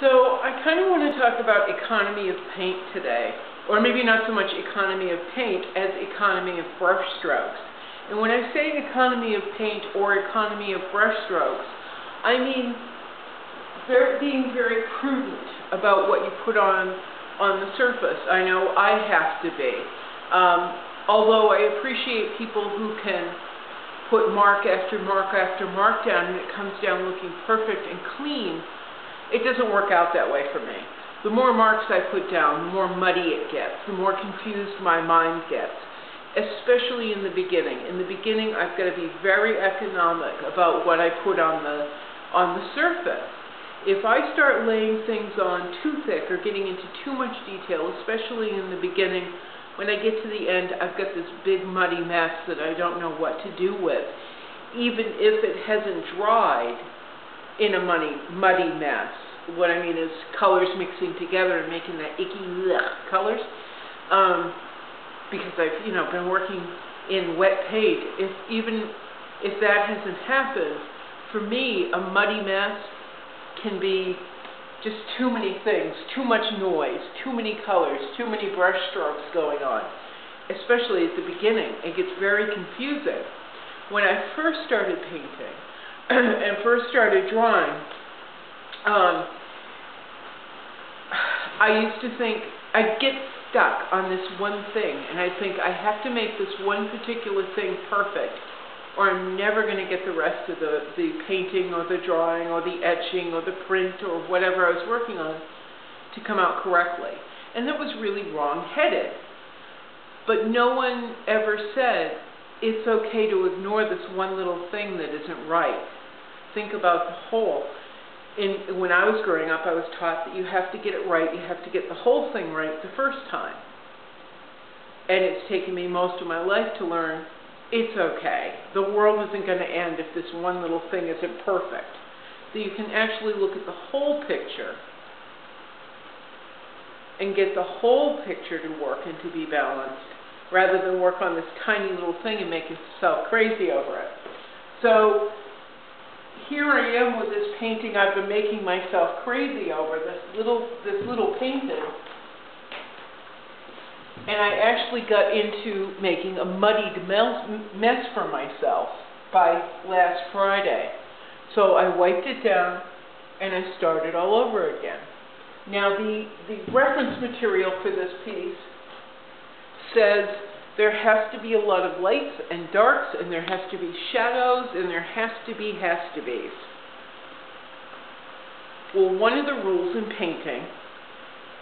So I kind of want to talk about economy of paint today, or maybe not so much economy of paint as economy of brush strokes. And when I say economy of paint or economy of brush strokes, I mean very, being very prudent about what you put on on the surface. I know I have to be. Um, although I appreciate people who can put mark after mark after mark down and it comes down looking perfect and clean, it doesn't work out that way for me. The more marks I put down, the more muddy it gets, the more confused my mind gets, especially in the beginning. In the beginning, I've got to be very economic about what I put on the, on the surface. If I start laying things on too thick or getting into too much detail, especially in the beginning, when I get to the end, I've got this big muddy mess that I don't know what to do with. Even if it hasn't dried, in a muddy, muddy mess. What I mean is colors mixing together and making that icky ugh, colors. Um, because I've, you know, been working in wet paint. If even if that hasn't happened, for me, a muddy mess can be just too many things, too much noise, too many colors, too many brush strokes going on, especially at the beginning. It gets very confusing. When I first started painting, and first started drawing, um, I used to think, I'd get stuck on this one thing, and I think I have to make this one particular thing perfect, or I'm never going to get the rest of the, the painting or the drawing or the etching or the print or whatever I was working on to come out correctly. And that was really wrong-headed. But no one ever said, it's okay to ignore this one little thing that isn't right think about the whole. In, when I was growing up, I was taught that you have to get it right, you have to get the whole thing right the first time. And it's taken me most of my life to learn it's okay. The world isn't going to end if this one little thing isn't perfect. So you can actually look at the whole picture and get the whole picture to work and to be balanced rather than work on this tiny little thing and make yourself crazy over it. So here I am with this painting I've been making myself crazy over, this little, this little painting. And I actually got into making a muddied mess for myself by last Friday. So I wiped it down and I started all over again. Now the, the reference material for this piece says there has to be a lot of lights and darks, and there has to be shadows, and there has to be has to be's. Well, one of the rules in painting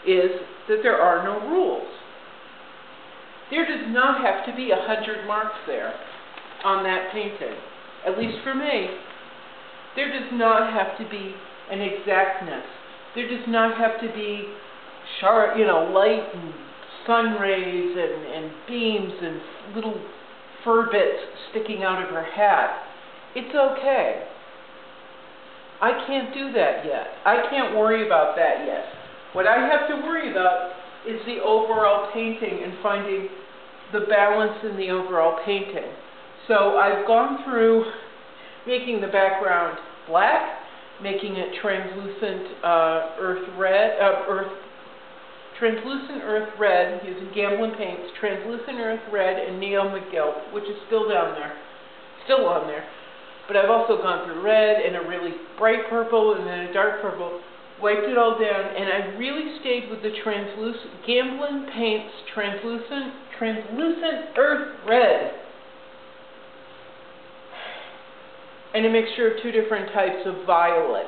is that there are no rules. There does not have to be a hundred marks there on that painting, at least for me. There does not have to be an exactness. There does not have to be sharp, you know, light and sun rays and, and beams and little fur bits sticking out of her hat. It's okay. I can't do that yet. I can't worry about that yet. What I have to worry about is the overall painting and finding the balance in the overall painting. So I've gone through making the background black, making it translucent uh, earth red, uh, earth Translucent Earth Red, using Gamblin Paints, Translucent Earth Red, and Neo Megilp, which is still down there, still on there. But I've also gone through red and a really bright purple and then a dark purple, wiped it all down, and I really stayed with the translucent, Gamblin Paints Translucent, Translucent Earth Red. And a mixture of two different types of violet.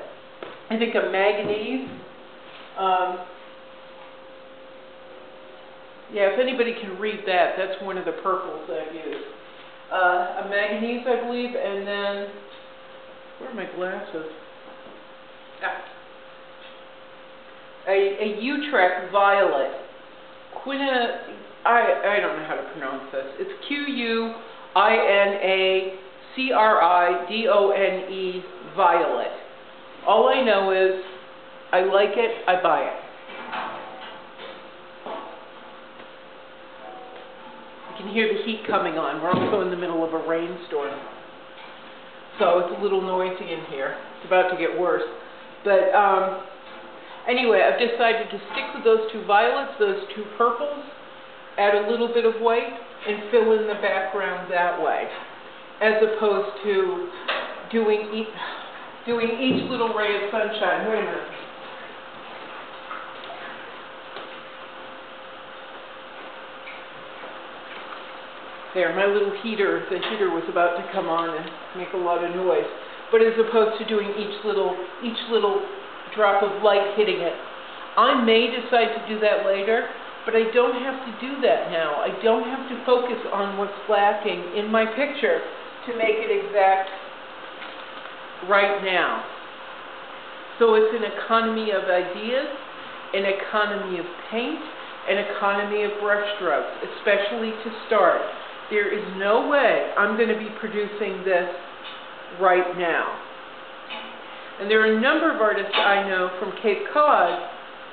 I think a manganese, um, yeah, if anybody can read that, that's one of the purples I've used. Uh, a manganese, I believe, and then, where are my glasses? Ah. A, a Utrecht violet. Quina, I, I don't know how to pronounce this. It's Q-U-I-N-A-C-R-I-D-O-N-E violet. All I know is I like it, I buy it. Can hear the heat coming on. We're also in the middle of a rainstorm. So it's a little noisy in here. It's about to get worse. But, um, Anyway, I've decided to stick with those two violets, those two purples, add a little bit of white, and fill in the background that way, as opposed to doing each, doing each little ray of sunshine. Wait a minute. There, my little heater, the heater was about to come on and make a lot of noise. But as opposed to doing each little, each little drop of light hitting it. I may decide to do that later, but I don't have to do that now. I don't have to focus on what's lacking in my picture to make it exact right now. So it's an economy of ideas, an economy of paint, an economy of brush strokes, especially to start. There is no way I'm going to be producing this right now. And there are a number of artists I know from Cape Cod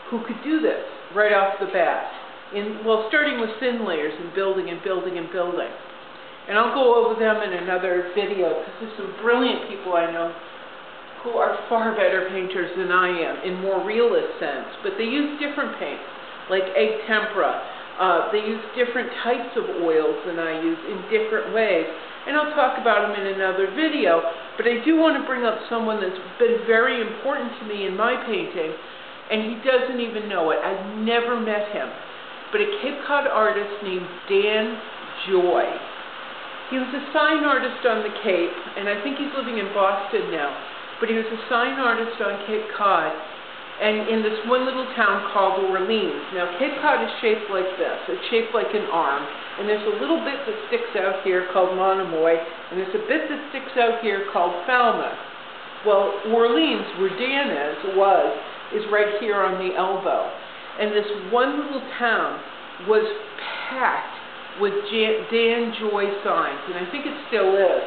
who could do this right off the bat. In, well, starting with thin layers and building and building and building. And I'll go over them in another video because there's some brilliant people I know who are far better painters than I am in more realist sense. But they use different paints, like egg tempera, uh, they use different types of oils than I use in different ways. And I'll talk about them in another video. But I do want to bring up someone that's been very important to me in my painting. And he doesn't even know it. I've never met him. But a Cape Cod artist named Dan Joy. He was a sign artist on the Cape. And I think he's living in Boston now. But he was a sign artist on Cape Cod and in this one little town called Orleans. Now, Cape Cod is shaped like this. It's shaped like an arm, and there's a little bit that sticks out here called Monomoy, and there's a bit that sticks out here called Falmouth. Well, Orleans, where Dan is, was, is right here on the elbow. And this one little town was packed with Dan Joy signs, and I think it still is.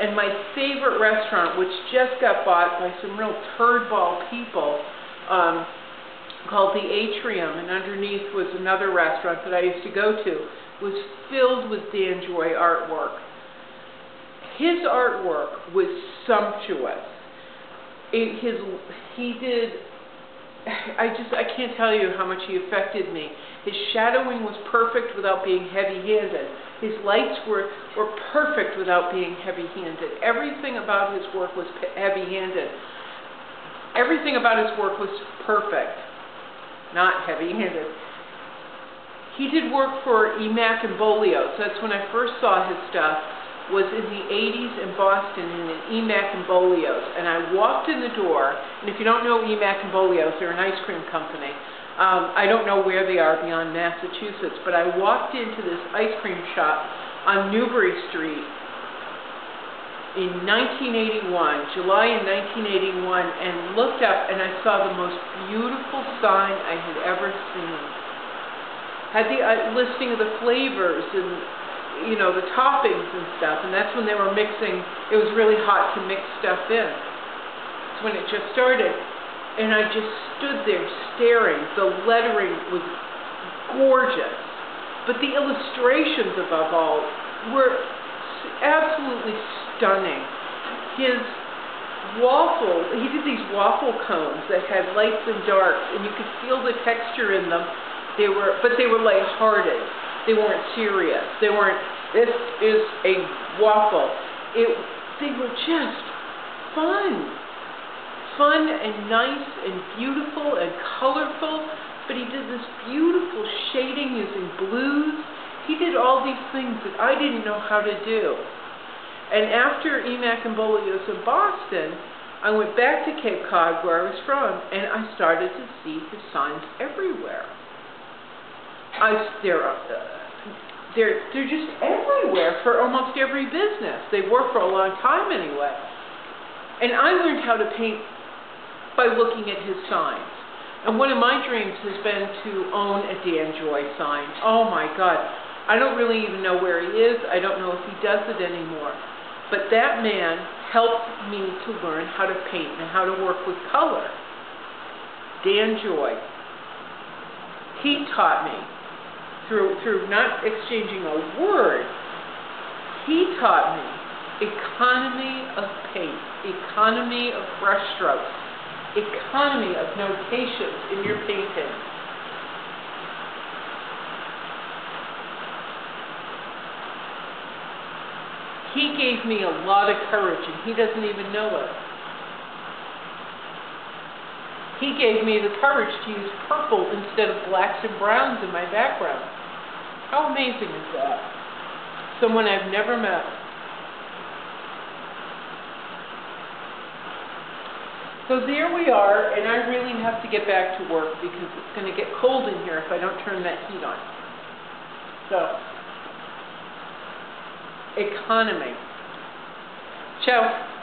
And my favorite restaurant, which just got bought by some real turdball people, um, called the Atrium, and underneath was another restaurant that I used to go to, was filled with Dan Joy artwork. His artwork was sumptuous. It, his, he did, I just, I can't tell you how much he affected me. His shadowing was perfect without being heavy-handed. His lights were, were perfect without being heavy-handed. Everything about his work was heavy-handed everything about his work was perfect, not heavy-handed. He did work for Emack and Bolio's. That's when I first saw his stuff, was in the 80s in Boston in an Emack and Bolio's. And I walked in the door, and if you don't know Emack and Bolio's, they're an ice cream company. Um, I don't know where they are beyond Massachusetts, but I walked into this ice cream shop on Newbury Street in 1981, July in 1981, and looked up and I saw the most beautiful sign I had ever seen. Had the uh, listing of the flavors and, you know, the toppings and stuff, and that's when they were mixing, it was really hot to mix stuff in. It's when it just started. And I just stood there staring. The lettering was gorgeous. But the illustrations above all were absolutely stunning. His waffle, he did these waffle cones that had lights and darks, and you could feel the texture in them. They were, but they were lighthearted. They weren't serious. They weren't, this is a waffle. It, they were just fun. Fun and nice and beautiful and colorful, but he did this beautiful shading using blues. He did all these things that I didn't know how to do. And after Emack and Bolio's in Boston, I went back to Cape Cod, where I was from, and I started to see his signs everywhere. I, they're, uh, they're, they're just everywhere for almost every business. They were for a long time anyway. And I learned how to paint by looking at his signs. And one of my dreams has been to own a Dan Joy sign. Oh my God. I don't really even know where he is. I don't know if he does it anymore. But that man helped me to learn how to paint and how to work with color. Dan Joy. He taught me through through not exchanging a word. He taught me economy of paint, economy of brushstrokes. economy of notations in your painting. He gave me a lot of courage, and he doesn't even know it. He gave me the courage to use purple instead of blacks and browns in my background. How amazing is that? Someone I've never met. So there we are, and I really have to get back to work because it's going to get cold in here if I don't turn that heat on. So, economy. Ciao.